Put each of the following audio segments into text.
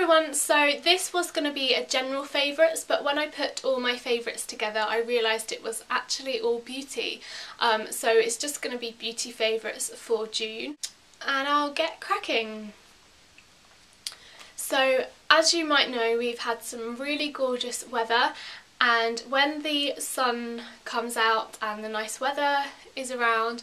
everyone, so this was going to be a general favourites but when I put all my favourites together I realised it was actually all beauty. Um, so it's just going to be beauty favourites for June. And I'll get cracking. So as you might know we've had some really gorgeous weather and when the sun comes out and the nice weather is around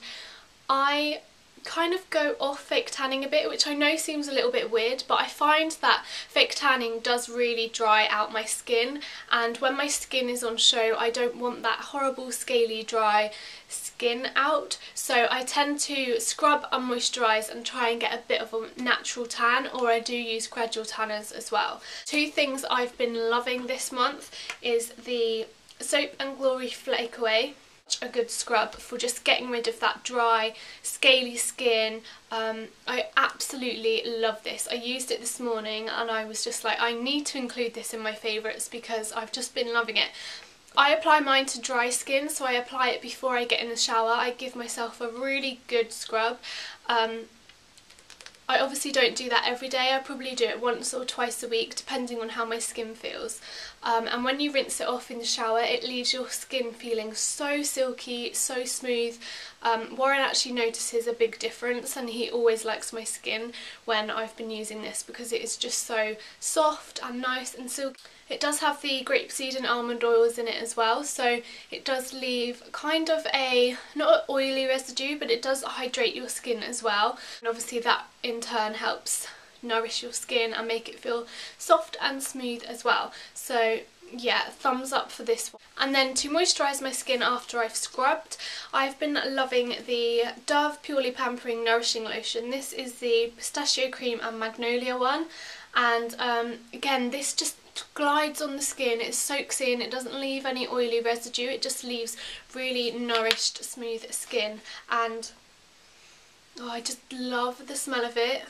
I kind of go off fake tanning a bit which I know seems a little bit weird but I find that fake tanning does really dry out my skin. And when my skin is on show I don't want that horrible scaly dry skin out. So I tend to scrub and moisturise and try and get a bit of a natural tan or I do use gradual tanners as well. Two things I've been loving this month is the Soap and Glory Flake Away a good scrub for just getting rid of that dry scaly skin. Um, I absolutely love this. I used it this morning and I was just like I need to include this in my favourites because I've just been loving it. I apply mine to dry skin so I apply it before I get in the shower. I give myself a really good scrub. Um, I obviously don't do that every day, I probably do it once or twice a week depending on how my skin feels. Um, and when you rinse it off in the shower it leaves your skin feeling so silky, so smooth. Um, Warren actually notices a big difference and he always likes my skin when I've been using this because it is just so soft and nice and silky. It does have the grapeseed and almond oils in it as well, so it does leave kind of a, not an oily residue, but it does hydrate your skin as well. And obviously that in turn helps nourish your skin and make it feel soft and smooth as well. So yeah, thumbs up for this one. And then to moisturise my skin after I've scrubbed, I've been loving the Dove Purely Pampering Nourishing Lotion. This is the pistachio cream and magnolia one. And um, again, this just glides on the skin, it soaks in, it doesn't leave any oily residue, it just leaves really nourished, smooth skin and oh, I just love the smell of it.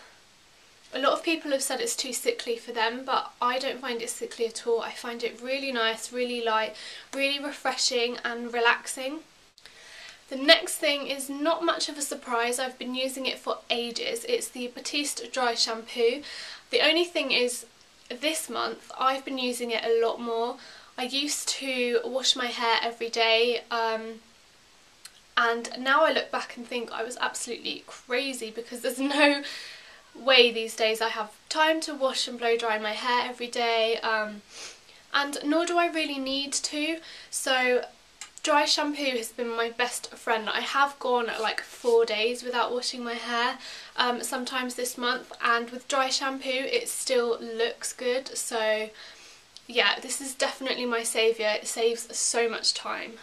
A lot of people have said it's too sickly for them but I don't find it sickly at all. I find it really nice, really light, really refreshing and relaxing. The next thing is not much of a surprise, I've been using it for ages. It's the Batiste Dry Shampoo. The only thing is this month I've been using it a lot more. I used to wash my hair every day um, and now I look back and think I was absolutely crazy because there's no way these days I have time to wash and blow dry my hair every day um, and nor do I really need to so dry shampoo has been my best friend. I have gone like four days without washing my hair um, sometimes this month and with dry shampoo it still looks good so yeah this is definitely my saviour. It saves so much time.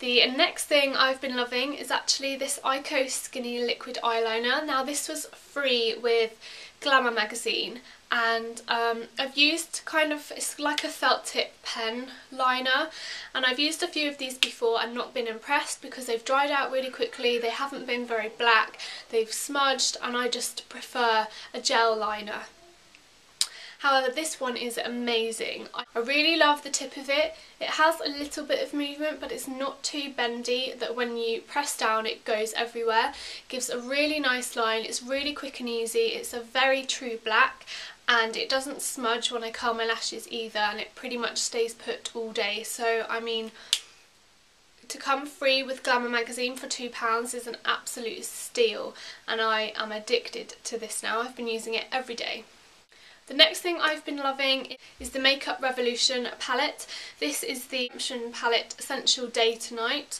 The next thing I've been loving is actually this Eyeko Skinny Liquid Eyeliner. Now this was free with Glamour magazine and um, I've used kind of, it's like a felt tip pen liner and I've used a few of these before and not been impressed because they've dried out really quickly, they haven't been very black, they've smudged and I just prefer a gel liner. However, this one is amazing. I really love the tip of it. It has a little bit of movement, but it's not too bendy that when you press down, it goes everywhere. It gives a really nice line. It's really quick and easy. It's a very true black and it doesn't smudge when I curl my lashes either and it pretty much stays put all day so I mean to come free with Glamour magazine for £2 is an absolute steal and I am addicted to this now. I've been using it every day. The next thing I've been loving is the Makeup Revolution palette. This is the Redemption palette Essential Day to Night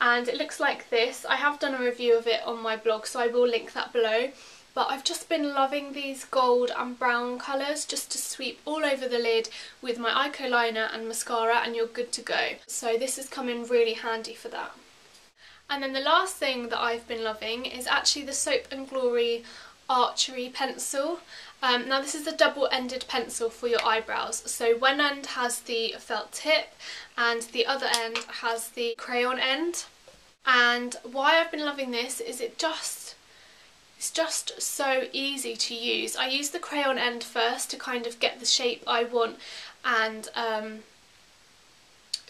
and it looks like this. I have done a review of it on my blog so I will link that below but I've just been loving these gold and brown colours just to sweep all over the lid with my Eyeko liner and mascara and you're good to go. So this has come in really handy for that. And then the last thing that I've been loving is actually the Soap and Glory Archery pencil. Um, now this is a double-ended pencil for your eyebrows. So one end has the felt tip and the other end has the crayon end. And why I've been loving this is it just it's just so easy to use. I use the crayon end first to kind of get the shape I want and um,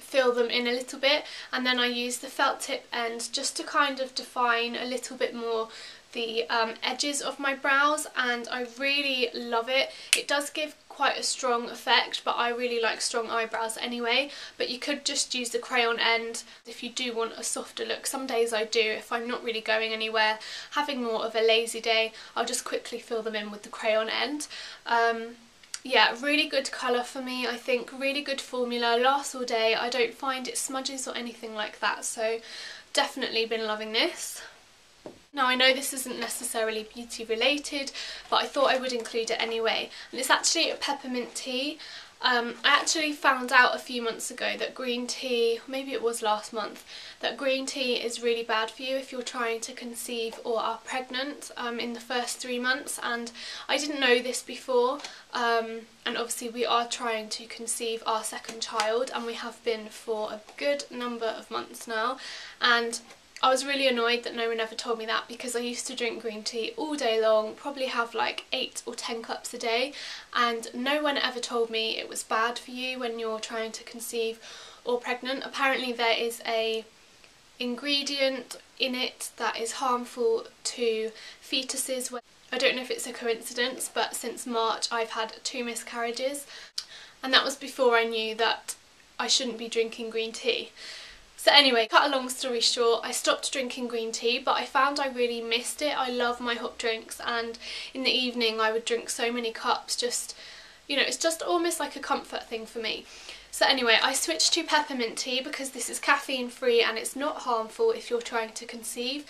fill them in a little bit and then I use the felt tip end just to kind of define a little bit more the um, edges of my brows and I really love it. It does give quite a strong effect but I really like strong eyebrows anyway but you could just use the crayon end if you do want a softer look. Some days I do if I'm not really going anywhere having more of a lazy day I'll just quickly fill them in with the crayon end. Um, yeah, really good colour for me, I think. Really good formula, lasts all day. I don't find it smudges or anything like that, so definitely been loving this. Now I know this isn't necessarily beauty related, but I thought I would include it anyway. And it's actually a peppermint tea. Um, I actually found out a few months ago that green tea, maybe it was last month, that green tea is really bad for you if you're trying to conceive or are pregnant um, in the first three months. And I didn't know this before um, and obviously we are trying to conceive our second child and we have been for a good number of months now. And I was really annoyed that no one ever told me that because I used to drink green tea all day long, probably have like 8 or 10 cups a day and no one ever told me it was bad for you when you're trying to conceive or pregnant. Apparently there is a ingredient in it that is harmful to fetuses. I don't know if it's a coincidence but since March I've had two miscarriages and that was before I knew that I shouldn't be drinking green tea. So anyway, cut a long story short, I stopped drinking green tea but I found I really missed it. I love my hot drinks and in the evening I would drink so many cups just, you know, it's just almost like a comfort thing for me. So anyway, I switched to peppermint tea because this is caffeine free and it's not harmful if you're trying to conceive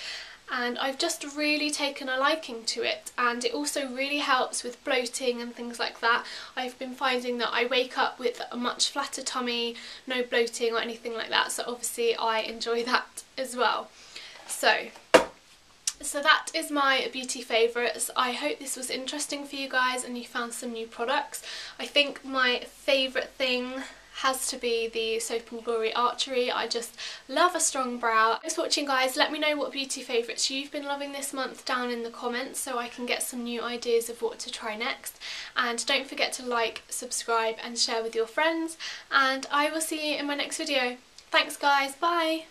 and I've just really taken a liking to it and it also really helps with bloating and things like that. I've been finding that I wake up with a much flatter tummy, no bloating or anything like that so obviously I enjoy that as well. So so that is my beauty favourites. I hope this was interesting for you guys and you found some new products. I think my favourite thing has to be the Soap and Glory Archery. I just love a strong brow. Thanks for watching guys. Let me know what beauty favourites you've been loving this month down in the comments so I can get some new ideas of what to try next. And don't forget to like, subscribe and share with your friends. And I will see you in my next video. Thanks guys. Bye.